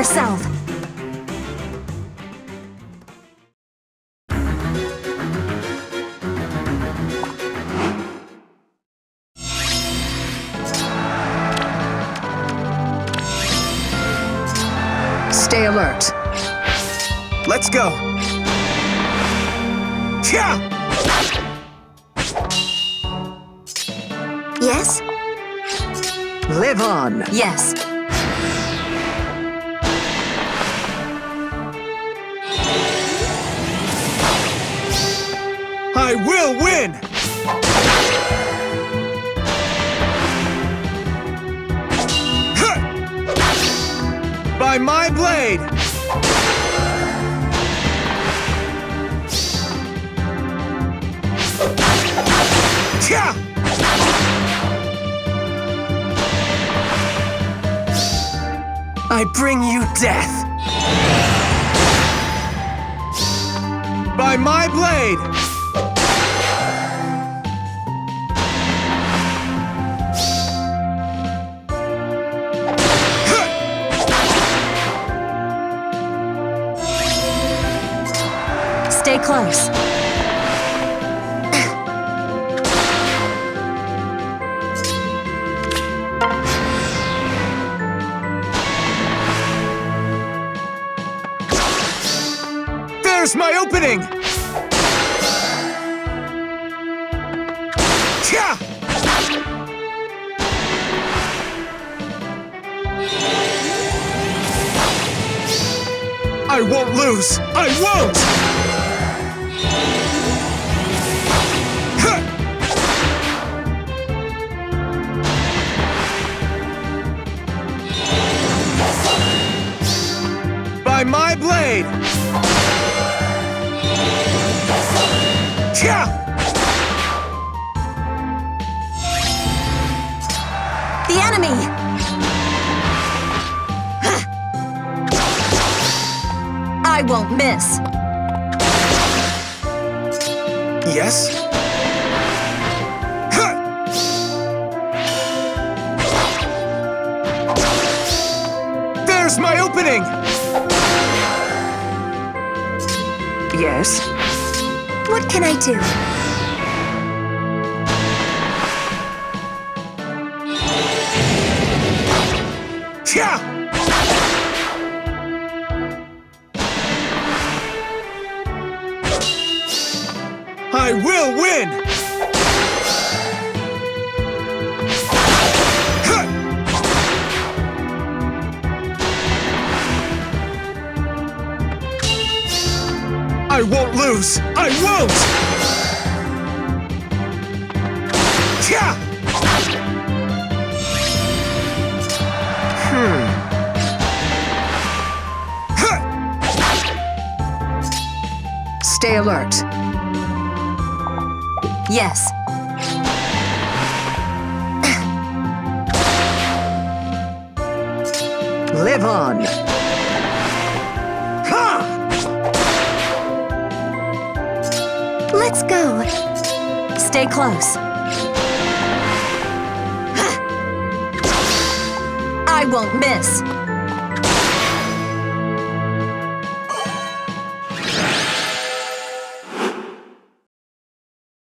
yourself! Stay alert. Let's go! Chia! Yes? Live on. Yes. I will win! By my blade! I bring you death! By my blade! Stay close. There's my opening! I won't lose! I won't! By my blade! The enemy! I won't miss. Yes? Huh! There's my opening! Yes. What can I do? Chia! I will win! I won't lose! I won't! Chia! Hmm. Huh! Stay alert. Yes. Live on. Ha! Let's go. Stay close. I won't miss.